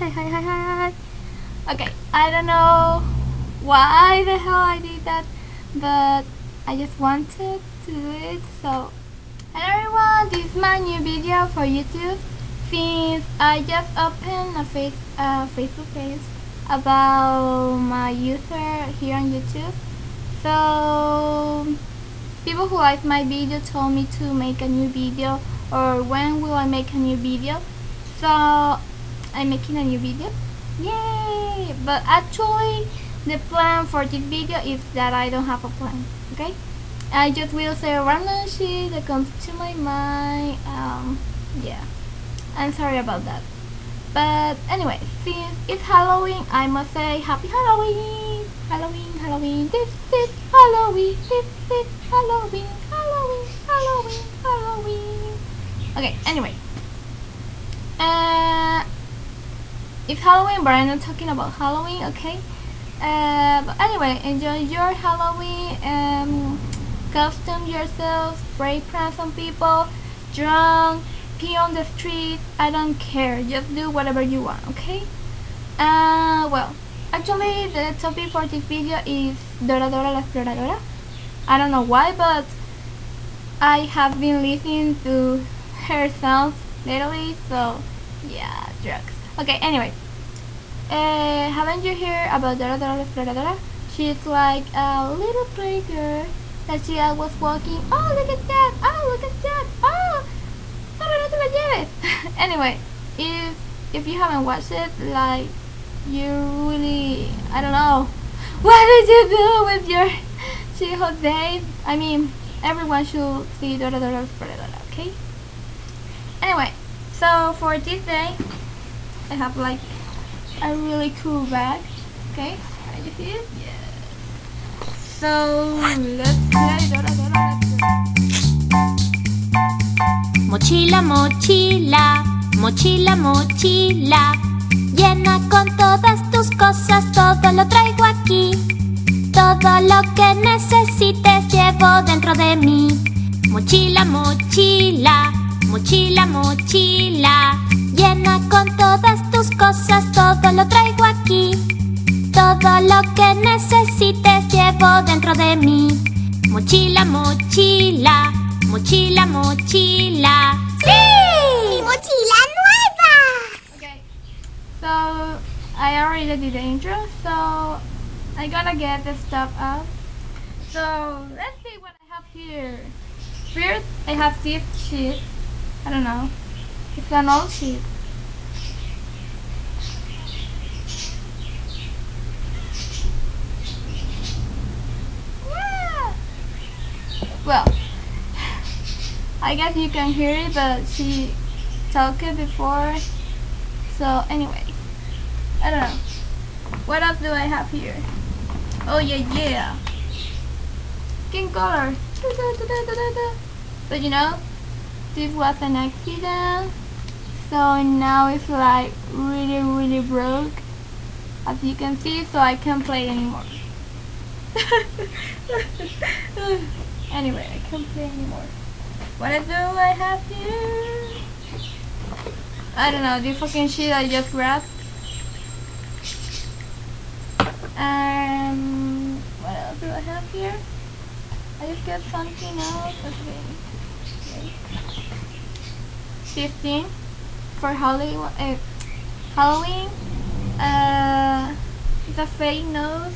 hi, hi, hi, hi. Okay, I don't know why the hell I did that, but I just wanted to do it. So, hello everyone, this is my new video for YouTube. Since I just opened a face, uh, Facebook page about my user here on YouTube, so people who like my video told me to make a new video or when will I make a new video. So I'm making a new video. Yay! But actually the plan for this video is that I don't have a plan. Okay? I just will say a random shit that comes to my mind. Um, yeah. I'm sorry about that. But anyway, since it's Halloween, I must say Happy Halloween! Halloween, Halloween, this is Halloween, this is Halloween, Halloween, Halloween, Halloween. Okay, anyway. Uh, it's Halloween, but I'm not talking about Halloween, okay? Uh, but anyway, enjoy your Halloween. Um, costume yourself, spray prank on people, drunk, pee on the street. I don't care. Just do whatever you want, okay? Uh, well, actually, the topic for this video is Dora Dora la Exploradora. I don't know why, but I have been listening to her songs lately, so yeah, drugs. Okay, anyway. Uh, haven't you heard about Dora Dora la Exploradora? She's like a little playgirl that she was walking. Oh, look at that! Oh, look at that! Oh, no te la anyway, if if you haven't watched it, like you really, I don't know, what did you do with your chill days? I mean, everyone should see Dora Dora Exploradora, okay? Anyway, so for this day, I have like a really cool bag. Okay, you see it? Yeah. So let's play. Mochila, mochila, mochila, mochila, llena con todas tus cosas, todo lo traigo aquí. Todo lo que necesites llevo dentro de mí. Mochila, mochila, mochila, mochila, llena con todas tus cosas, todo lo traigo aquí. Todo lo que necesites llevo dentro de mí. Mochila, mochila, mochila, mochila. ¡Sí! mochila nueva! Okay, so I already did the intro, so I gotta get the stuff out. So let's see what I have here. First, I have this sheet. I don't know. It's an old sheet. Well, I guess you can hear it, but she talked before. So anyway, I don't know. What else do I have here? Oh yeah, yeah. Skin color. But you know, this was an accident. So now it's like really, really broke. As you can see, so I can't play anymore. anyway, I can't play anymore. What do I have here? I don't know, the fucking shit I just grabbed. Um, what else do I have here? I just got something else. Okay. okay. 15 for Halloween. Uh, Halloween. Uh, it's a fake nose,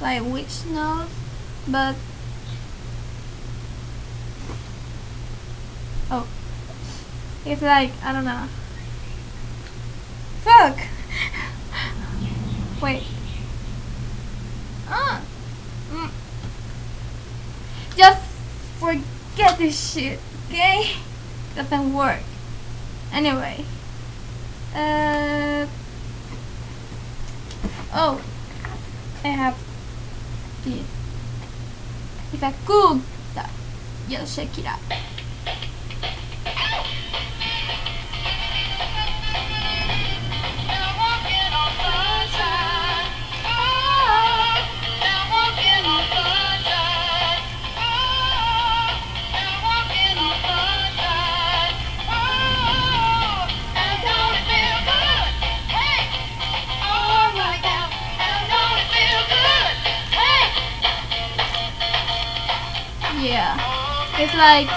like witch nose, but oh, it's like I don't know. Fuck! Wait. Ah! Mm. Just forget this shit, okay? Doesn't work. Anyway. Uh. Oh. I have this. A cool stuff. Just check it out. It's like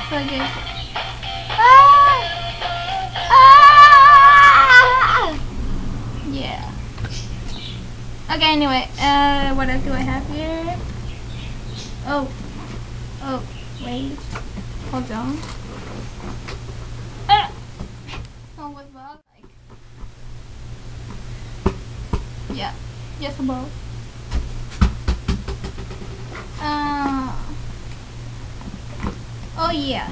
it's like this. Ah! Ah! Yeah. Okay, anyway, uh what else do I have here? Oh. Oh, wait. Hold on. Ah! Oh, what's that? Like Yeah. Yes, about. Uh, oh yeah,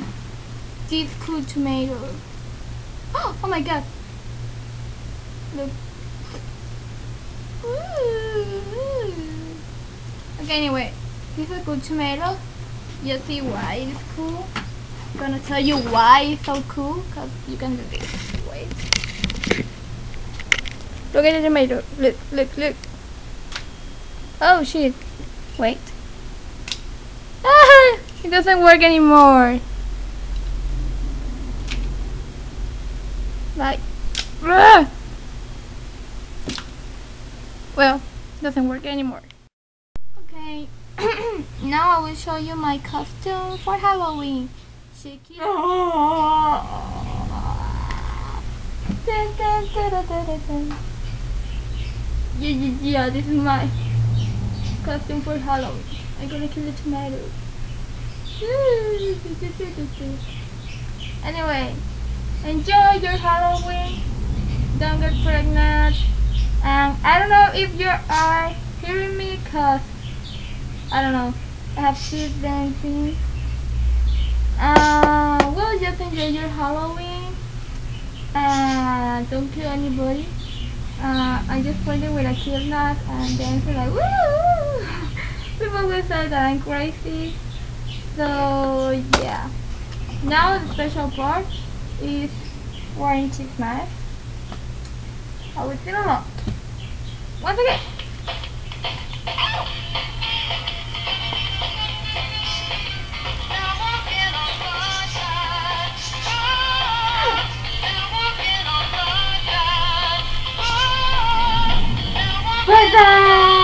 these cool tomatoes. Oh my god! Look. Okay, anyway, this good tomato. You see why it's cool? I'm gonna tell you why it's so cool. Cause you can do this. Wait. Look at the tomato. Look, look, look. Oh shit. Wait. It doesn't work anymore. Like, ah. well, doesn't work anymore. Okay, now I will show you my costume for Halloween. Check it Dun, dun, dun, dun, dun, dun, dun. Yeah, yeah, yeah, this is my costume for Halloween. I'm gonna kill the tomato. Anyway, enjoy your Halloween. Don't get pregnant. And I don't know if you are hearing me cause I don't know. I have shit dancing. Uh, well, just enjoy your Halloween. Uh, don't kill anybody. Uh, I just playing with a kill knot and dancing like woo! People will say that I'm crazy. So yeah. Now the special part is wearing cheek mask. I will sing along. Once again. Present!